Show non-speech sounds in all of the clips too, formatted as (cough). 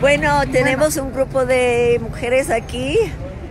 Bueno, tenemos un grupo de mujeres aquí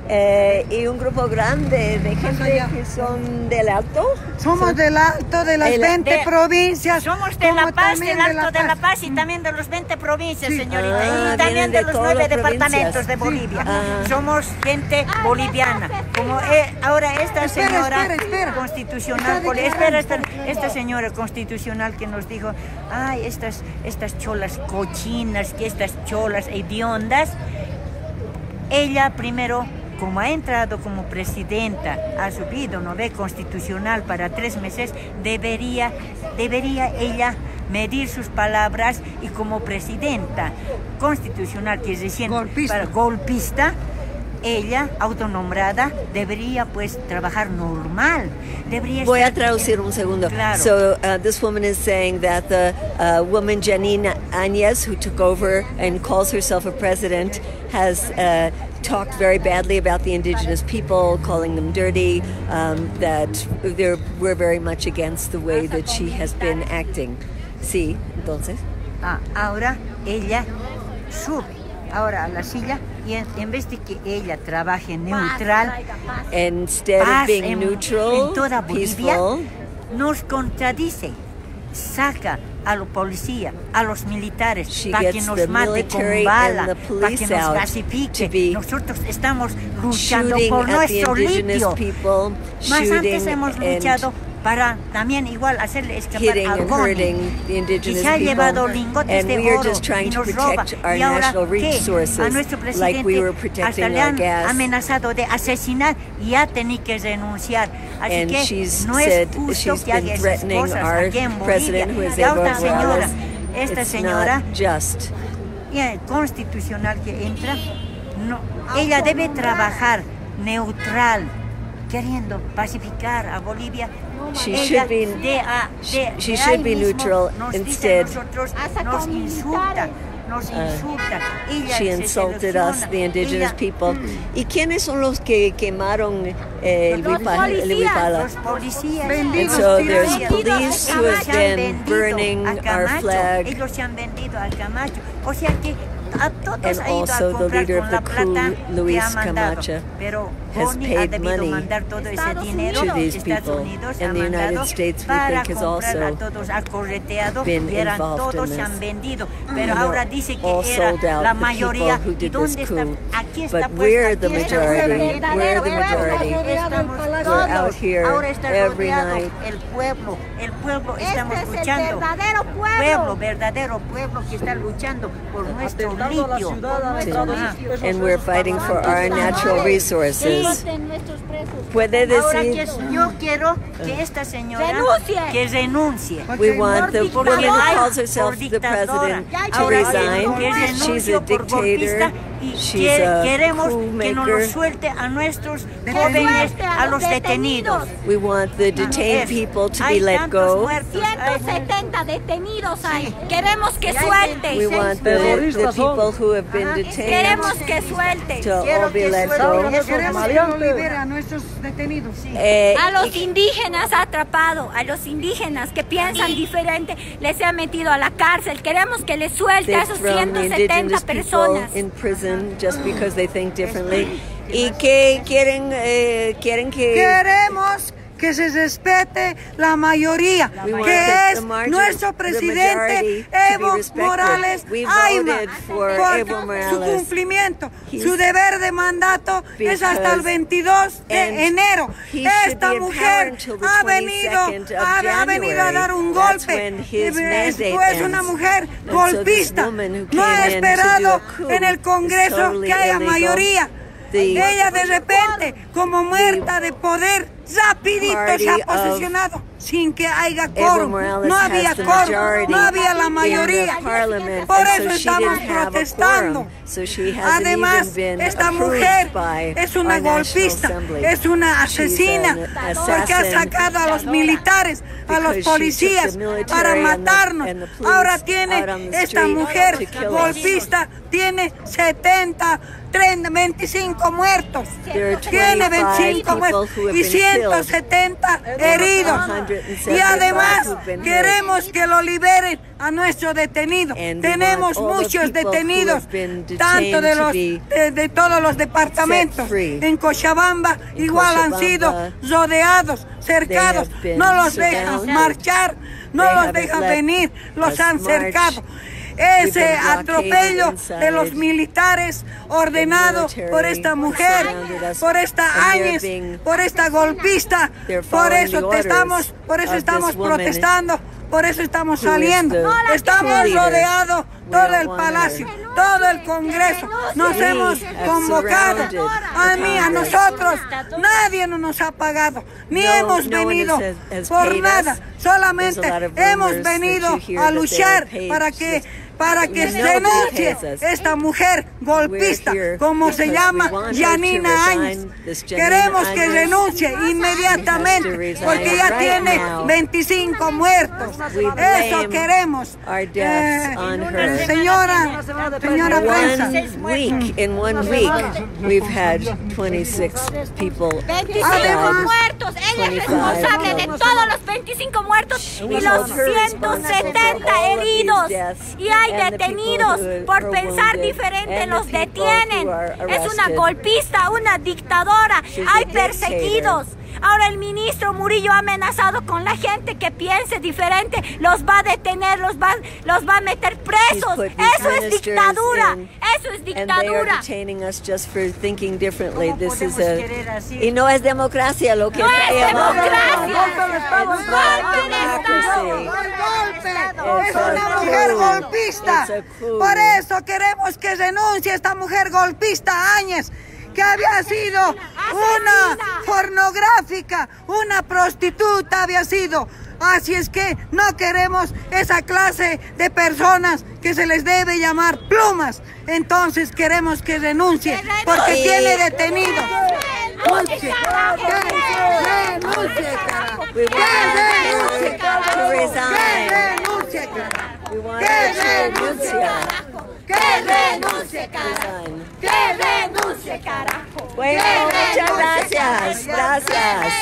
eh, y un grupo grande de gente que son del Alto. Somos del Alto, de las El- 20 de- provincias. Somos de La Paz, del Alto de La Paz. Paz y también de los 20 provincias, Sí. señorita. Ah, y también de, de los todas nueve las departamentos provincias. de Bolivia. Ah. Somos gente boliviana. Como eh, ahora esta Espera, señora espera, espera. constitucional, espera, esta señora constitucional que nos dijo, ay, estas, estas cholas cochinas, que estas cholas hediondas, ella primero, como ha entrado como presidenta, ha subido, ¿no ve? Constitucional para tres meses, debería, debería ella medir sus palabras y como presidenta constitucional, que es recién Golpista. para- golpista, ella, autonombrada, debería pues trabajar normal. Debería Voy a traducir un segundo. Claro. So uh, this woman is saying that the uh, woman Janine Áñez, who took over and calls herself a president, has uh, talked very badly about the indigenous people, calling them dirty. Um, that they're, we're very much against the way that she has been acting. Sí, entonces. Ah, ahora ella sube ahora a la silla y en, en vez de que ella trabaje neutral, Instead of paz being en, neutral, en toda Bolivia, peaceful, nos contradice. Saca a los policías, a los militares, para que nos the mate military con bala, para que nos be Nosotros estamos luchando por at the nuestro indigenous litio. people, Más antes hemos and luchado para también igual hacerle escapar a Goni. Y se ha llevado lingotes de oro y nos roba. y ahora ¿qué? a nuestro presidente hasta le han amenazado de asesinar y ha tenido que renunciar. Así que no es justo que haga esas cosas aquí en Bolivia. Evo esta señora, esta señora constitucional que entra, no, ella debe trabajar neutral, queriendo pacificar a Bolivia. she should be she, ah. she should be neutral instead. Uh, she insulted us, the indigenous people. ¿Y quiénes son los que quemaron eh, el Wipala? And so there's police who have been burning our flag. And also the leader of the coup, Luis Camacho has paid money to these people, and the United States, we think, has also been involved in this. Mm. You know, all sold out the people who did this coup, but we're the majority. We're the majority. We're out here every night. And we're fighting for our natural resources. Presos. Puede Ahora que decir, es- yo quiero que esta señora Renuncie. que renuncie. we want the woman who calls herself the president to que- resign. que She's a dictator. Y a queremos que nos maker. lo suelte a nuestros jóvenes, a los detenidos. We want the detained people to be let tantos go. muertos, hay- 170 detenidos hay. Queremos que suelte. We want the, the people who have been detained Queremos que suelte. to Quiero all be que let suelte go. Queremos que a nuestros detenidos. Eh, A los indígenas atrapado, a los indígenas que piensan diferente, les ha metido a la cárcel. Queremos que les suelte a esos thrown the 170 indigenous people personas. in prison just because they think differently. ¿Y qué quieren, eh, quieren que... Queremos que se respete la mayoría, que es nuestro presidente Evo. Morales Ayma. voted for Por Evo su cumplimiento, He's- su deber de mandato es hasta el Because- 22 and de enero. Esta mujer ha venido, 22nd of ha, ha venido a dar un golpe. his Es pues una mujer golpista. No ha esperado en el Congreso totally que haya illegal. mayoría. The- Ella de repente, como muerta de poder, rapidito se ha posesionado sin que haya quórum. No había quórum, no había la mayoría. Por eso estamos protestando. Además, esta mujer es una golpista, es una asesina, porque ha sacado a los militares, a los policías para matarnos. Ahora tiene esta mujer golpista, tiene 70, 30, 25 muertos. Tiene 25 25 muertos y been killed. 170 heridos. 175 Y además queremos que lo liberen a nuestros detenidos. And we Tenemos muchos detenidos, tanto de, los, de, de todos los departamentos. En Cochabamba igual han sido rodeados, cercados, no los dejan marchar, no los dejan venir, los han cercado. Ese atropello de los militares ordenado por esta mujer, por esta Áñez, por esta golpista, por eso te estamos, por eso estamos protestando, por eso estamos saliendo. Estamos rodeados todo el palacio, todo el Congreso. Nos hemos convocado. A mí, a nosotros, nadie no nos ha pagado, ni hemos venido por nada. Solamente hemos venido a luchar para que para que denuncie esta mujer golpista, como se llama we want her to Janina resign, Áñez. Queremos que renuncie inmediatamente porque ya tiene now. 25 muertos. We Eso queremos. her. Señora, señora prensa. One week, in one week, we've had 26 people 25 died. muertos. Ella es 25 responsable de todos los 25 muertos y los her responsible 170 for all of these heridos. Y hay detenidos por pensar diferente, los detienen. Es una golpista, una dictadora. Hay perseguidos. Ahora el ministro Murillo ha amenazado con la gente que piense diferente, los va a detener, los va, los va a meter presos. Eso es dictadura. in, Eso es dictadura. y no es democracia lo que No es democracia. Es una mujer golpista. Por eso queremos que renuncie esta mujer golpista Áñez, que había sido una pornográfica, una prostituta había sido. Así es que no queremos esa clase de personas que se les debe llamar plumas. Entonces queremos que renuncie porque tiene detenido. ¡Renuncie, renuncie, renuncie, renuncie, renuncie. renuncie. ¡Que renuncie, carajo! Bueno, muchas gracias. Gracias.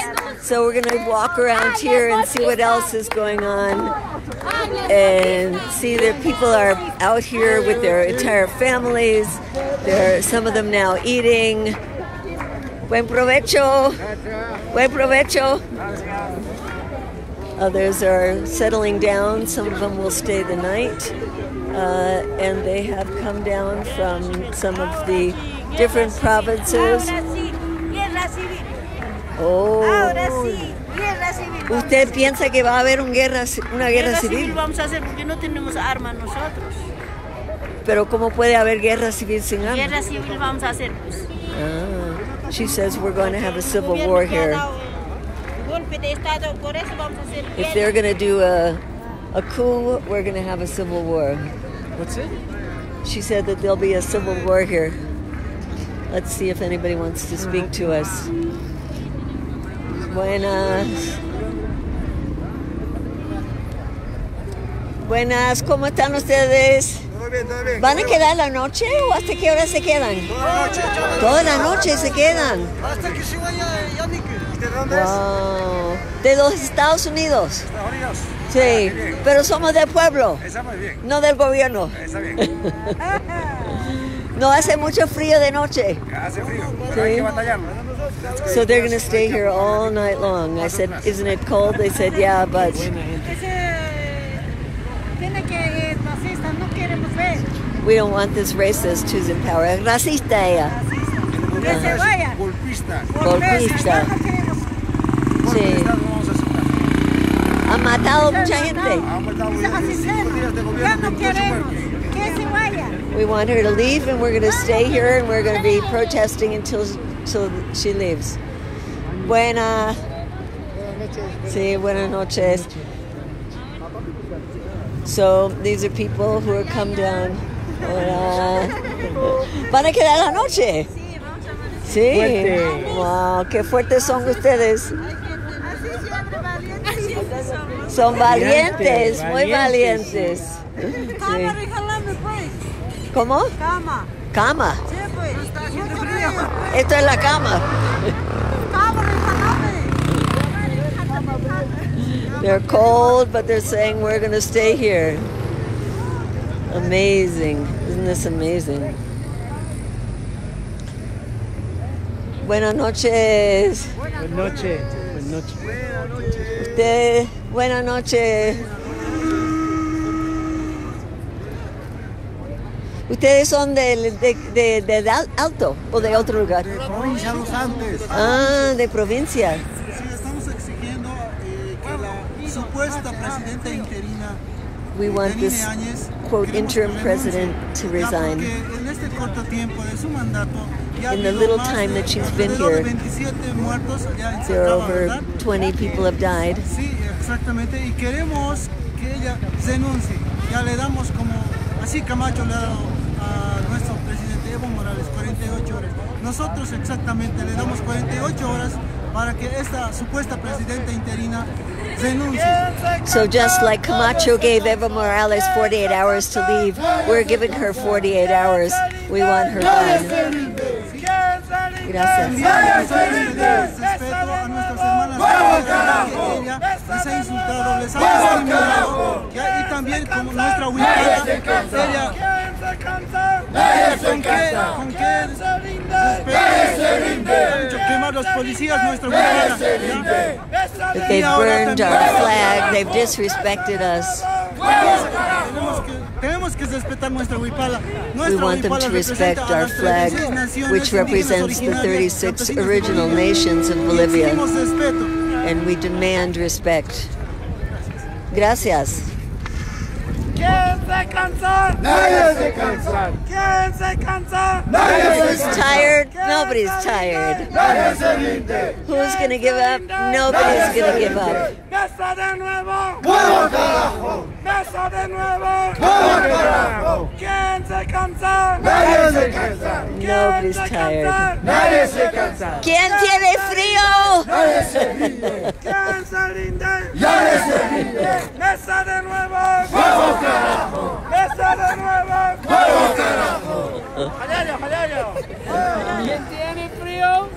So we're going to walk around here and see what else is going on. And see that people are out here with their entire families. There are some of them now eating. Buen provecho. Buen provecho. Others are settling down. Some of them will stay the night. Uh, and they have come down from some of the different provinces. Ahora sí, guerra civil. Oh. Ahora sí, guerra civil. ¿Usted piensa que va a haber un guerra, una guerra Guerra civil? civil vamos a hacer porque no tenemos armas nosotros. Pero ¿cómo puede haber guerra civil sin armas? Guerra civil vamos a hacer pues. Ah, she says we're going to have a civil war here. Golpe de estado, por eso vamos a hacer If they're going to do a, a coup, we're going to have a civil war. What's it? She said that there'll be a civil war here. Let's see if anybody wants to speak to us. Buenas. Buenas, ¿cómo están ustedes? Todo bien, todo bien. ¿Van a quedar la noche o hasta qué hora se quedan? Toda la noche, toda la Toda la noche se quedan. Hasta que se vaya Yannick. ¿Usted de dónde es? Wow. De los Estados Unidos. Estados Unidos. Sí, bien. pero somos del pueblo, Está muy bien. no del gobierno. Está bien. (laughs) No hace mucho frío de noche. Hace frío. Sí. Hay que. So they're going to stay here all night long. I said, Isn't it cold? They said, Yeah, but we don't want this racist who's in power. Racista ella. Golpista. Golpista. No queremos. Sí. Matado mucha gente. Han matado Así cinco días de Ya gobierno no con muchos queremos. muertos. Que se vaya. We want her to leave, and we're going to stay here, and we're going to be protesting until until she leaves. Buena. Sí, buenas noches. So these are people who are come down. Hola. ¿Van a quedar la noche? Sí. Wow, qué fuertes son ustedes. Son valientes, muy valientes. Sí. ¿Cómo? Cama. Cama. Sí, pues. Esto es la cama. Cama, They're cold, but they're saying we're going to stay here. Amazing. Isn't this amazing? Buenas noches. Buenas noches. Buenas noches. Usted, buenas noches. ¿Ustedes son del- de, de, de Al- Alto o de otro lugar? Provincia Los Andes. Ah, de provincia. Sí, estamos exigiendo eh, que la supuesta presidenta interina We want Yanine this quote interim president to resign. porque en este corto tiempo de su mandato ya ha In the little time that she's been here, 27 muertos ya en There are over 20 people have died. Sí, exactamente. Y queremos que ella renuncie. Ya le damos como, así Camacho le ha dado a nuestro presidente Evo Morales 48 horas. Nosotros exactamente le damos 48 horas para que esta supuesta presidenta interina renuncie. So just like Camacho gave Eva Morales 48 hours to leave, we're giving her 48 hours. We want her gone. Gracias. respeto a nuestras hermanas que ella les ha insultado, les ha discriminado y también como nuestra huipala, ella ¿Con qué, con qué they've burned our flag, they've disrespected us. Tenemos que, respetar nuestra huipala. We want them to respect our flag, which represents the 36 original nations of Bolivia. And we demand respect. Gracias. Who's tired? Nobody's tired. Who's gonna give up? Nobody's gonna give up. ¡Mesa de nuevo! ¡Vamos ¡Mesa de nuevo! ¡Vamos ¿Quién se cansa? ¡Nadie se cansa! Nobody's tired. ¡Nadie se cansa! ¿Quién tiene frío? ¿Quién se rinde? ¡Nadie se rinde! ¡Mesa de nuevo! ¡Vamos carajo! ¡Mesa de nuevo! ¡Vamos carajo! ¡Jalario, jalario! ¿Quién tiene frío?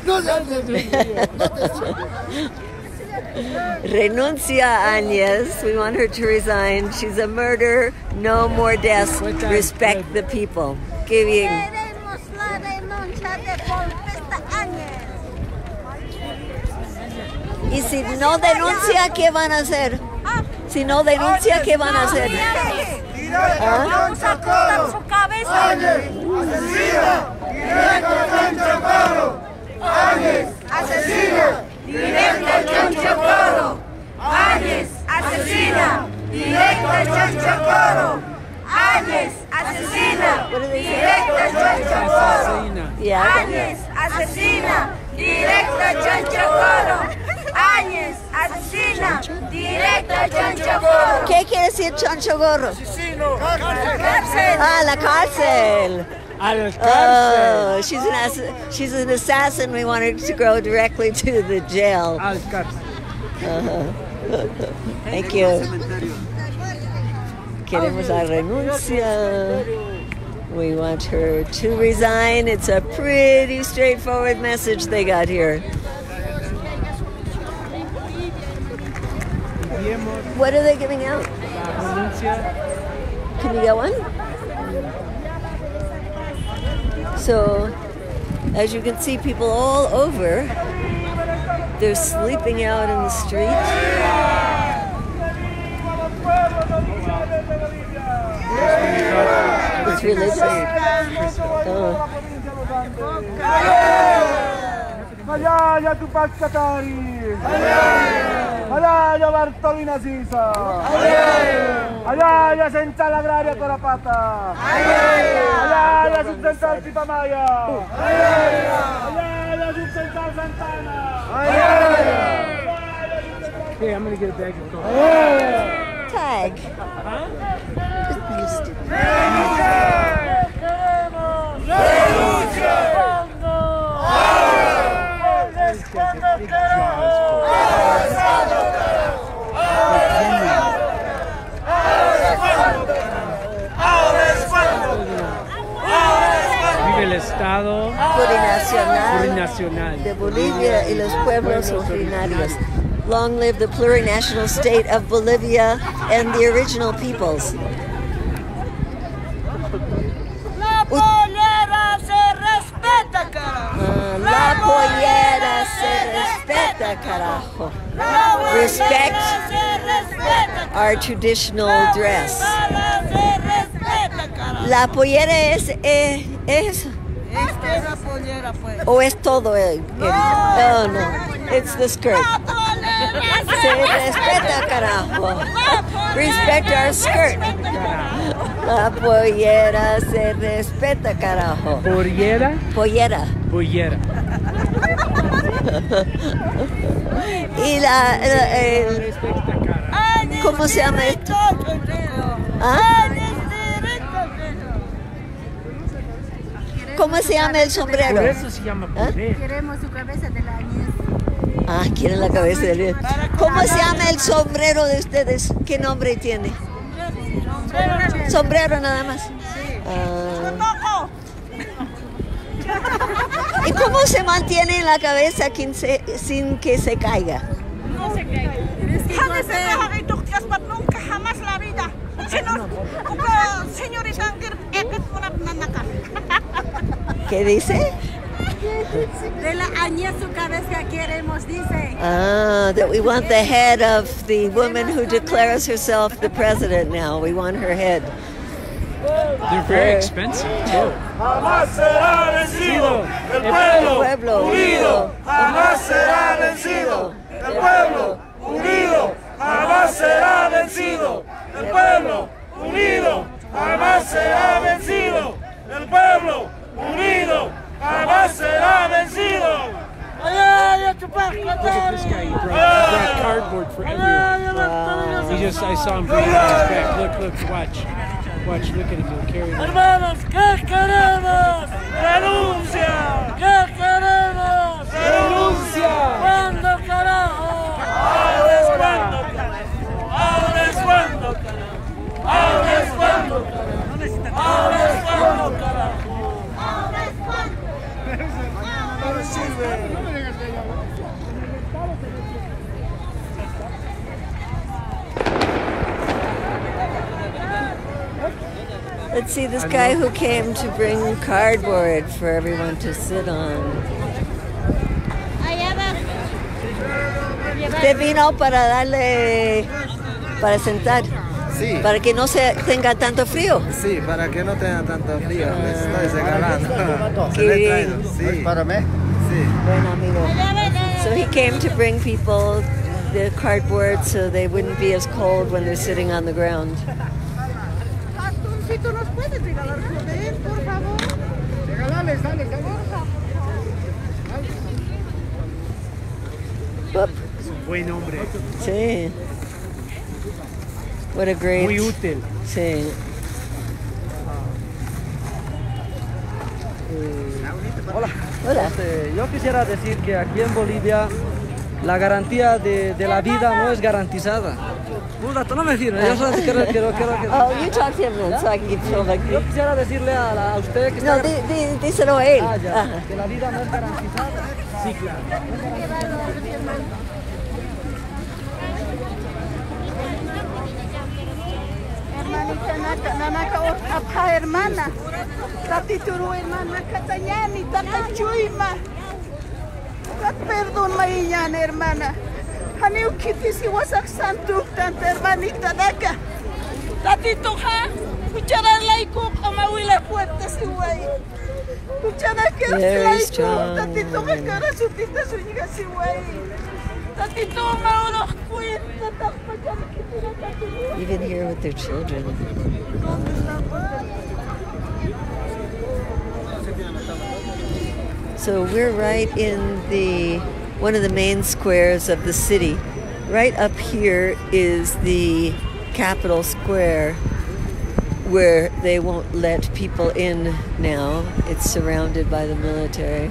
Renuncia Agnes. We want her to resign. She's a murderer. No more deaths. Respect the people. Qué bien. Queremos la renuncia de golpista Áñez. Y si no denuncia, ¿qué van a hacer? Si no denuncia, ¿qué van a hacer? ¿Ah? Vamos a cortar su cabeza. Asesina. Directo al chancho coro. Áñez. Asesina. Directo al chancho coro. Áñez. Asesina. Directo al chancho coro. Áñez. Asesina. Directo al chancho coro. Áñez. Asesina. Directo al chancho coro. ¿Qué quiere decir chancho gorro? Cárcel. Ah, la cárcel. Oh, she's an ass- she's an assassin. We want her to go directly to the jail. Cárcel. Uh-huh. (laughs) Thank you. Queremos renuncia. We want her to resign. It's a pretty straightforward message they got here. What are they giving out? Can we get one? So, as you can see, people all over. They're sleeping out in the street. It's religious. Allá, ya Tupac Katari. Allá, ya Bartolina Sisa. Allora, Ayala senza la l'agraria Corapata! Ayala! Ayala sul central Pipamaya! Ayala! Ayala sul central Santana! Ayala! Hey, I'm gonna get a bag of coffee. Ayala! Tag! Huh? Just be Queremos! Queremos! Quando! Quando! Quando! Estado plurinacional, plurinacional de Bolivia y los pueblos, originarios. Long live the plurinational state of Bolivia and the original peoples. La pollera se respeta, carajo. La pollera se respeta, carajo. Respect our traditional dress. La pollera es, eh, es o es todo el, el- no. no it's the skirt. Se respeta carajo. Respect our skirt. la pollera se respeta carajo. Pollera, pollera. Pollera. y la, la- el- cómo se llama esto ¿Ah? Cómo se llama el sombrero Por eso se llama ¿Ah? Queremos su cabeza de la. Ah, quieren la cabeza de Ariel. ¿Cómo se llama el sombrero de ustedes? ¿Qué nombre tiene? Sombrero nada más. Ah. ¿Y cómo se mantiene en la cabeza sin, se- sin que se caiga? Jamás nunca jamás la vida. Señor, señorita, angker, epet mo ¿Qué dice? De la añez su cabeza queremos, dice. Ah, that we want the head of the woman who declares herself the president now. We want her head. They're very expensive too. Jamás será vencido el El pueblo Jamás será vencido el pueblo unido. Jamás será vencido. Brought, brought cardboard for everyone. He just, I saw him bring it on his back. Look, look, watch. Watch, look at him. He'll carry it. Hermanos, ¿qué queremos? Renuncia. ¿Qué queremos? Renuncia. ¿Cuándo carajo? Ahora es cuando carajo. Ahora es cuando carajo. Ahora Let's see this guy who came to bring cardboard for everyone to sit on. Usted vino para darle, para sentar, Sí, para que no se tenga tanto frío. sí, para que no tenga tanto frío. Les estoy regalando. Se Qué bien. traído. Sí. para mí? Sí. Buen amigo. So he came to bring people the cardboard so they wouldn't be as cold when they're sitting on the ground. Pastoncito, ¿nos puedes regalar su de él, por favor? Regálales, dale, dale. Buen hombre. Sí. What a great. Muy útil. Sí. Hola. Hola. Este, yo quisiera decir que aquí en Bolivia la garantía de, de la vida no es garantizada. Un rato, no me. Yo solo quiero, quiero, quiero, quiero- Oh, you talk to him then, so I can get feel like Yo quisiera decirle a, la- a usted que está... No, di- di- díselo a él. Ah, ya, Ajá. que la vida no es garantizada. Sí, claro. Nanaka hermana. Tatituru, hermana Katayani, Tatachuyma. Tat perdón, Maillan, hermana. Haniu Kitisi wasak santuk, tanta hermanita Naka. Tatito, ha. Cuchara laico, huile fuerte, si güey. Cuchara que laico. Tatito, woman. cara su tita su hija, si güey. Even here with their children. So we're right in the one of the main squares of the city. Right up here is the Capitol Square where they won't let people in now. It's surrounded by the military.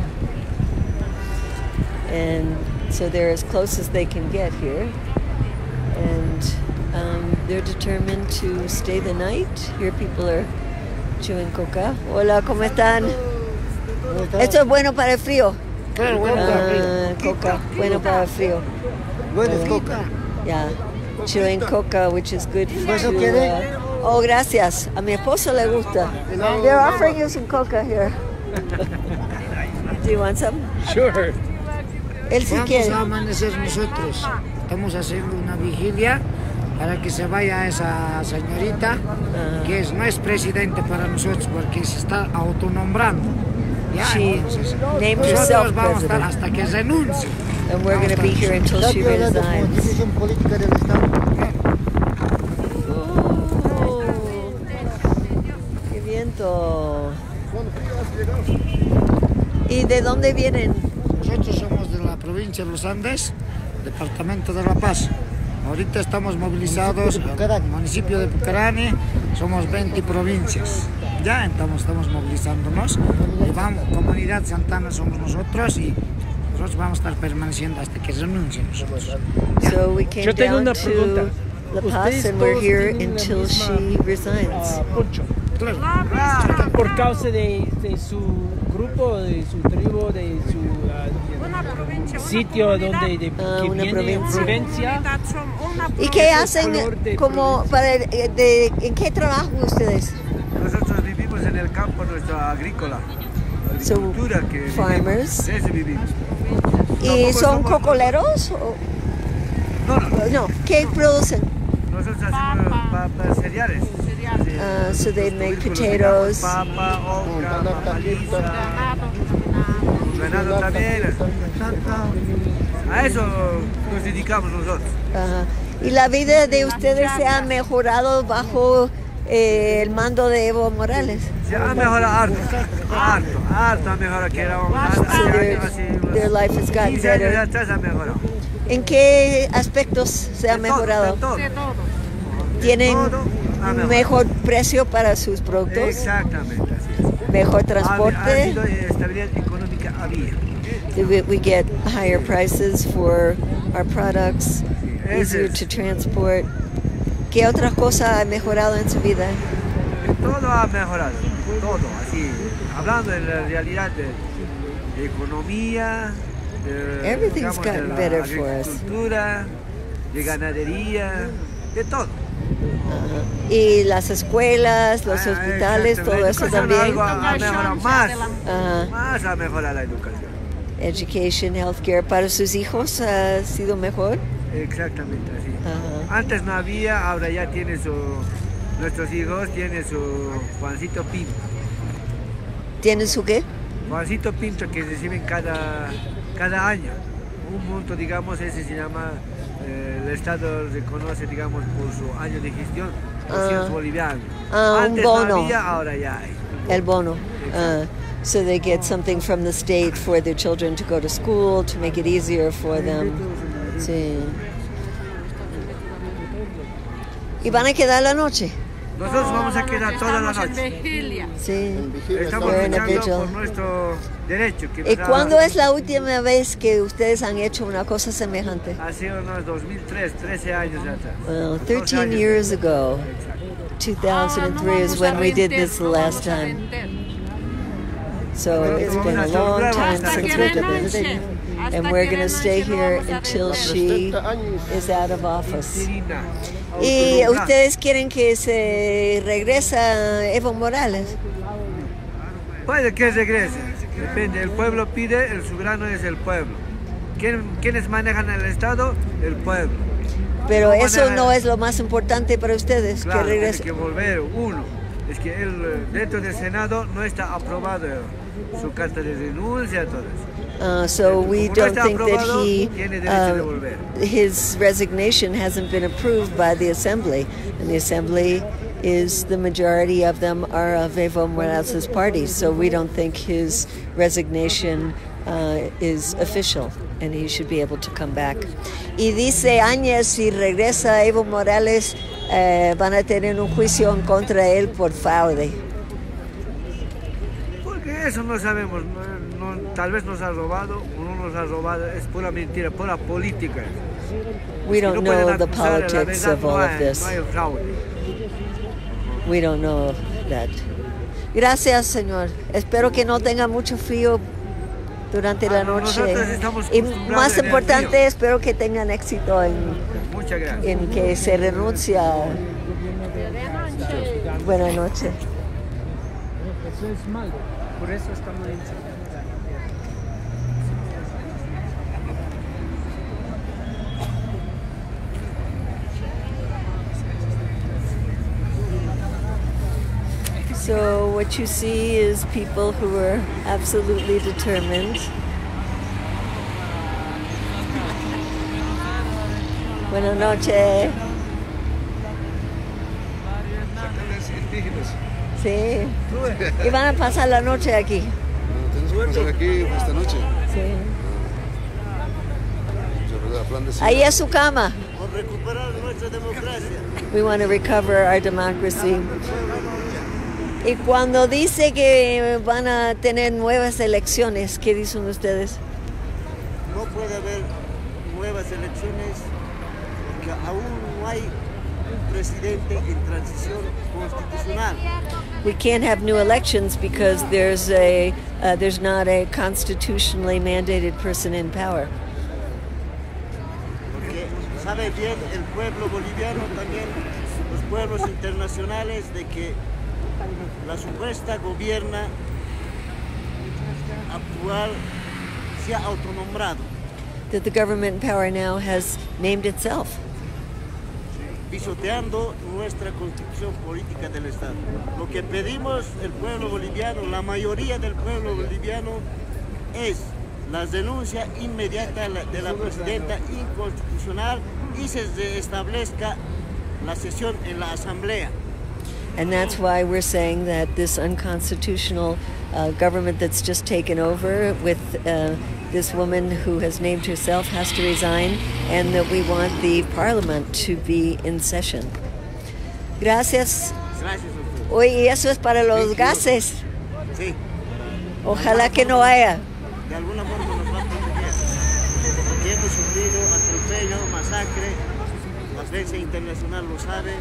And so they're as close as they can get here. And um, they're determined to stay the night. Here people are chewing coca. Hola, ¿cómo están? Esto es bueno para el frío. Ah, coca, bueno para el frío. Bueno, es coca. Yeah, chewing coca, which is good for ¿Eso to, quiere? uh, Oh, gracias. A mi esposo le gusta. They're offering you some coca here. (laughs) Do you want some? Sure. Él sí Vamos quiere. a amanecer nosotros. Estamos haciendo una vigilia para que se vaya esa señorita, que es, no es presidente para nosotros porque se está autonombrando. Ya, She entonces, named nosotros herself vamos a estar president. hasta que renuncie. And we're going to be here until she resigns. Oh, ¡Qué viento! ¿Y de dónde vienen? Nosotros somos provincia de los Andes, departamento de La Paz. Ahorita estamos movilizados en municipio de Pucarani, somos 20 provincias. Ya estamos, estamos movilizándonos. Y vamos, comunidad Santana somos nosotros y nosotros vamos a estar permaneciendo hasta que renuncien nosotros. So we came Yo tengo down una pregunta. to La Paz ¿Ustedes and we're here until misma, she resigns. ah? Claro. Por causa de, de su grupo, de su tribu, de su sitio donde de, Ah, que una viene, provincia. provincia. ¿Y qué hacen de como para eh, de, en qué trabajan ustedes? Nosotros vivimos en el campo nuestro agrícola. So, Agricultura que farmers. Vivimos. ¿Y son somos- cocoleros? o- No, no. No, ¿qué producen? Nosotros hacemos papas cereales. Uh, so they make potatoes. Papa, oca, ganado también. A eso nos dedicamos nosotros. Ajá. ¿Y la vida de ustedes se ha mejorado bajo eh, el mando de Evo Morales? Se ha mejorado harto, harto, harto ha mejorado que era un their, life has gotten 15 años better. atrás ha mejorado. ¿En qué aspectos se ha mejorado? de todo. ¿Tienen un mejor precio para sus productos? Exactamente, así es. ¿Mejor Ha, ha we, we get higher prices for our products? Easier to transport. ¿Qué otra cosa ha mejorado en su vida? Todo ha mejorado, todo, así, hablando de la realidad de, de economía, de, Everything's digamos, de gotten la better for us. agricultura, de ganadería, de todo. Y las escuelas, los Ah, hospitales, todo eso también. algo más, Ajá. más ha mejorado la educación. Education, healthcare para sus hijos ha sido mejor. Exactamente así. Ajá. Antes no había, ahora ya tiene su, nuestros hijos tienen su Juancito Pinto. ¿Tienen su qué? Juancito Pinto que reciben cada, cada año. Un monto, digamos, ese se llama, eh, el Estado reconoce, digamos, por su año de gestión, 200 Ah. bolivianos. Ah, un Antes bono. no había, ahora ya hay. El bono. Uh, so they get something from the state for their children to go to school, to make it easier for them. Sí. ¿Y van a quedar la noche? Nosotros vamos a quedar toda la noche. Sí. Estamos You're in a luchando por nuestro derecho. Que ¿Y ha cuándo dado. es la última vez que ustedes han hecho una cosa semejante? Hace unos 2003, 13 años atrás. Well, 12 13 años. years ago, 2003 is when we did this the last time. So it's been a long time since we did this. And we're going to stay here until she is out of office. ¿Y ustedes quieren que se regresa Evo Morales? Puede que regrese, depende. El pueblo pide, el soberano es el pueblo. ¿Quién- ¿Quiénes manejan el Estado? El pueblo. Pero eso no es lo más importante para ustedes, Claro, que regrese. que volver uno. Es que él, eh, dentro del Senado no está aprobado su carta de renuncia, todo eso. Uh, so we don't think that he, tiene derecho de uh, his resignation hasn't been approved by the assembly, and the assembly is the majority of them are of Evo Morales' party. So we don't think his resignation uh, is official, and he should be able to come back. Y dice Áñez si regresa Evo Morales eh, van a tener un juicio en contra él por fraude. Porque eso no sabemos. Tal vez nos ha robado o no nos ha robado. Es pura mentira, pura política. We don't no know the politics of all of this. We don't know that. Gracias, Señor. Espero que no tenga mucho frío durante la noche. nosotros estamos Y más importante, espero que tengan éxito en, Muchas gracias. en que se renuncia. Buenas noches. Eso es malo. Por eso estamos So, what you see is people who are absolutely determined. Buenas noches. Sí. Y van a pasar la noche aquí. Tenemos que pasar aquí esta noche. Sí. Muchas verdad, plan de Ahí es su cama. Por recuperar nuestra democracia. We want to recover our democracy. Y cuando dice que van a tener nuevas elecciones, ¿qué dicen ustedes? No puede haber nuevas elecciones porque aún no hay un presidente en transición constitucional. We can't have new elections because there's a uh, there's not a constitutionally mandated person in power. Porque sabe bien el pueblo boliviano, también los pueblos internacionales, de que la supuesta gobierna actual se ha autonombrado, That the government power now has named itself. pisoteando nuestra constitución política del Estado. Lo que pedimos el pueblo boliviano, la mayoría del pueblo boliviano, es la denuncia inmediata de la presidenta inconstitucional y se establezca la sesión en la asamblea. And that's why we're saying that this unconstitutional uh, government that's just taken over with uh, this woman who has named herself has to resign and that we want the parliament to be in session. Gracias. Gracias. Oye, eso es para los gases. Sí, Ojalá que no haya. de alguna forma nos va a proteger. Hemos sufrido atropello, masacre, la prensa internacional lo sabe,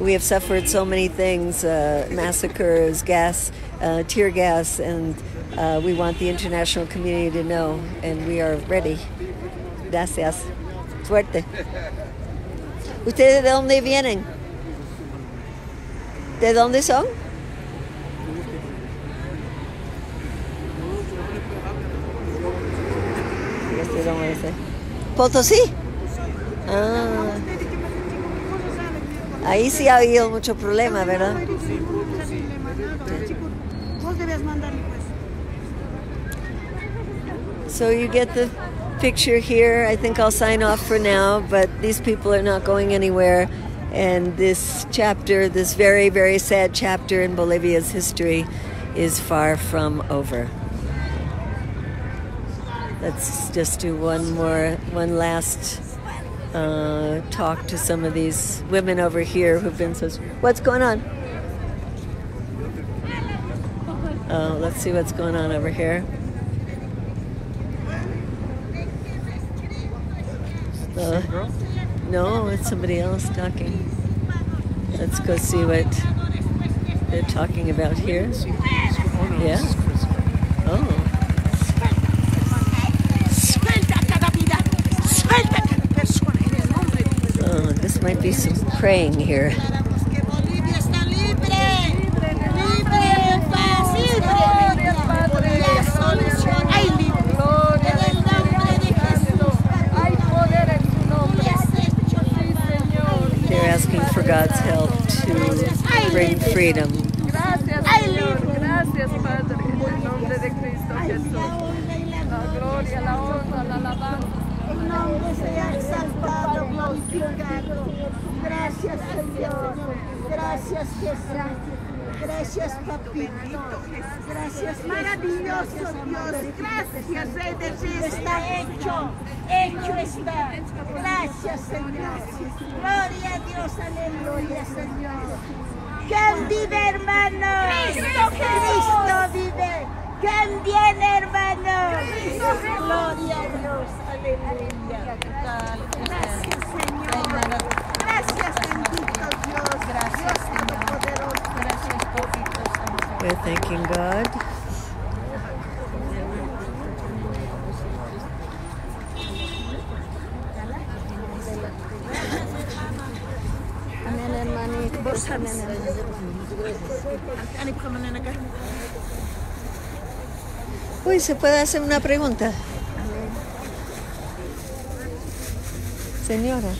We have suffered so many things uh, massacres, gas, uh, tear gas, and uh, we want the international community to know, and we are ready. Gracias. Suerte. ¿Ustedes de dónde vienen? ¿De dónde son? ¿Potosí? Ah. Ahí sí ha habido mucho problema, ¿verdad? So you get the picture here. I think I'll sign off for now, but these people are not going anywhere. And this chapter, this very, very sad chapter in Bolivia's history, is far from over. Let's just do one more, one last uh, talk to some of these women over here who've been so. What's going on? Oh, let's see what's going on over here. Uh, no, it's somebody else talking. Let's go see what they're talking about here. Yeah. going to be some praying here. They're asking for God's help to bring freedom Señor. Gracias, Jesús. Gracias, papito. Gracias, maravilloso Dios. Gracias, Rey de Reyes. Está hecho. Hecho está. Gracias, Señor. Gloria a Dios. Aleluya, Señor. ¿Quién vive, hermano? Cristo, Cristo vive. ¿Quién viene, hermano? Gloria a Dios. Aleluya. Gracias. Gracias, bendito. Gracias. Gracias. We're thanking God. Uy, ¿se puede hacer una pregunta? Señora.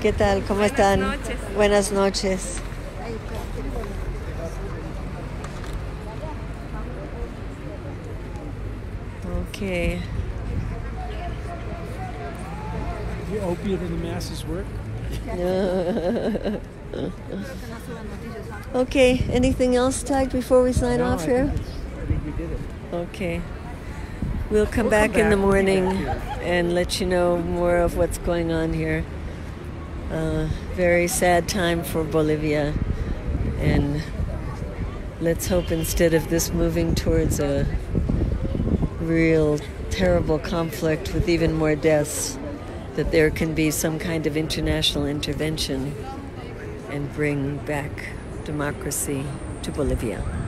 ¿Qué tal? ¿Cómo están? Buenas noches. Okay. The opiate of the masses work. (laughs) okay, anything else, Tag, before we sign No, off I here? think I think we did it. Okay. We'll come We'll back come in the back. Morning and let you know more of what's going on here. Uh, very sad time for Bolivia. And let's hope instead of this moving towards a real terrible conflict with even more deaths, that there can be some kind of international intervention and bring back democracy to Bolivia.